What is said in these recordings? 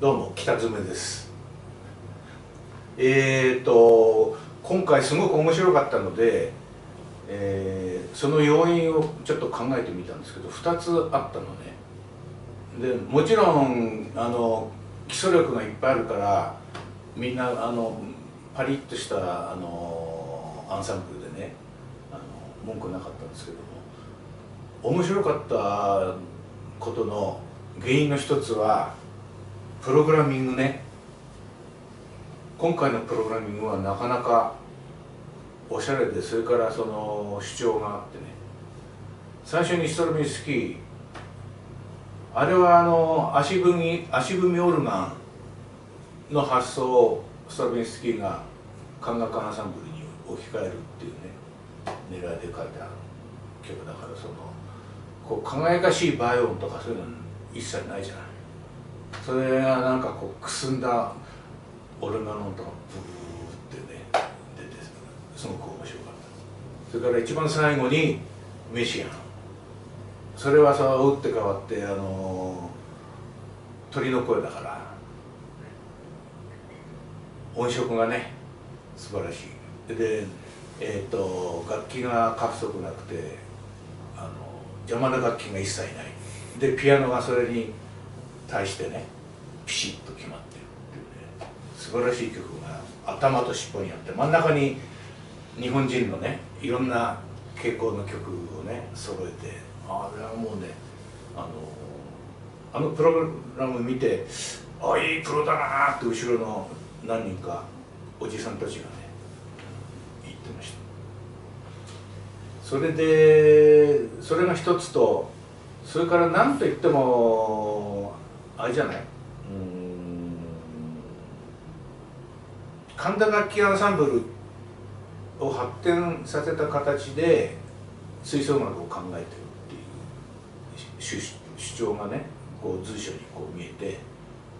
どうも北爪です。えー、と今回すごく面白かったので、えー、その要因をちょっと考えてみたんですけど2つあったのね。でもちろんあの基礎力がいっぱいあるからみんなあのパリッとしたあのアンサンブルでねあの文句なかったんですけども面白かったことの原因の一つはプログラミングね。今回のプログラミングはなかなかおしゃれでそれからその主張があってね。最初にストロビンスキー。あれはあの足踏み足踏みオルガンの発想をストラビンスキーが管楽アンサンブルに置き換えるっていうね。狙いで書いた曲だからそのこう輝かしいバイオンとかそういうの一切ないじゃないそれがなんかこうくすんだオルガンの音がブーってね出てすごく面白かった。それから一番最後にメシアン。それはさ打って変わってあの鳥の声だから。音色がね素晴らしい。でえっ、ー、と楽器が過不足なくてあの邪魔な楽器が一切ない。でピアノがそれに対してねピシッと決まってるっていうね。素晴らしい曲が頭と尻尾にあって真ん中に日本人のねいろんな傾向の曲をね揃えてあれはもうねあのあのプログラム見てああいいプロだなって後ろの何人かおじさんたちがね言ってました。それでそれが一つとそれから何と言ってもあれじゃないうん神田楽器アンサンブルを発展させた形で吹奏楽を考えてるっていう主張がねこう随所にこう見えて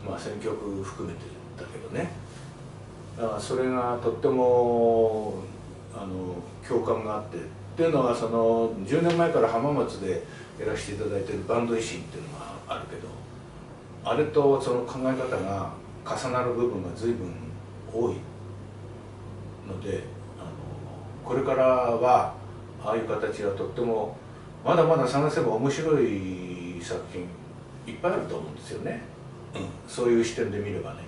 まあ選曲含めてだけどね。だからそれがとってもあの共感があってっていうのはその10年前から浜松でやらせていただいてるバンド維新っていうのがあるけどあれとその考え方が重なる部分が随分多いのであのこれからはああいう形はとってもまだまだ探せば面白い作品いっぱいあると思うんですよね、うん、そういう視点で見ればね。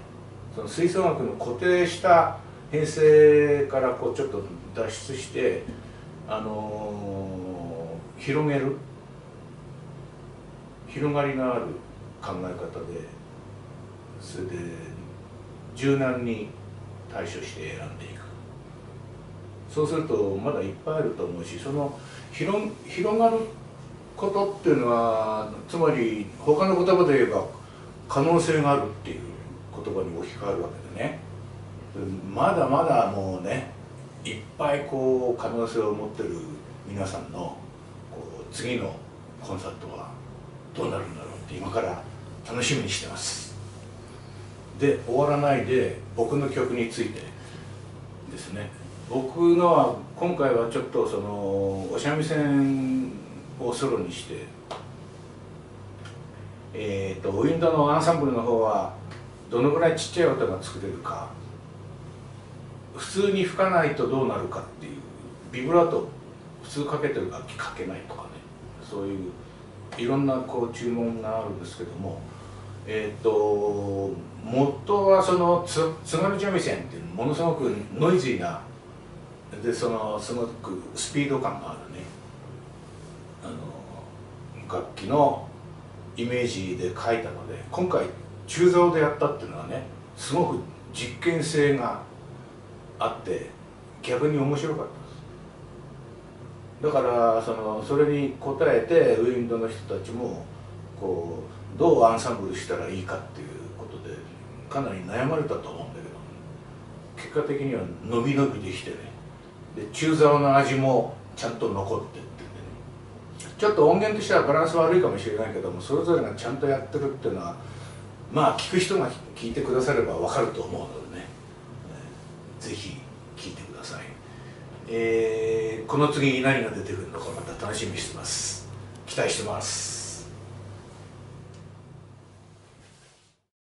その吹奏楽の固定した編成からこうちょっと脱出してあのー、広げる。広がりのある考え方でそれで柔軟に対処して選んでいく。そうするとまだいっぱいあると思うしその広広がることっていうのはつまり他の言葉で言えば可能性があるっていう言葉に置き換わるわけでね。まだまだもうねいっぱいこう可能性を持ってる皆さんのこう次のコンサートはどうなるんだろうって今から楽しみにしてます。で終わらないで僕の曲についてですね。僕のは今回はちょっとそのお三味線をソロにしてえーと、ウィンドのアンサンブルの方はどのぐらいちっちゃい音が作れるか普通に吹かないとどうなるかっていうビブラート普通かけてる楽器かけないとかねそういういろんなこう注文があるんですけどもえっ、ー、と元はその津軽三味線っていうものすごくノイズーなでそのすごくスピード感があるねあの楽器のイメージで書いたので今回中座でやったっていうのはねすごく実験性があって逆に面白かっただからそのそれに応えてウィンドの人たちもこうどうアンサンブルしたらいいかっていうことでかなり悩まれたと思うんだけど結果的には伸び伸びできてね。で中沢の味もちゃんと残ってってね。ちょっと音源としてはバランス悪いかもしれないけどもそれぞれがちゃんとやってるっていうのはまあ聞く人が聞いてくだされば分かると思うのでね。是非聞いてください。えー、この次に何が出てくるのかまた楽しみにしてます。期待してます。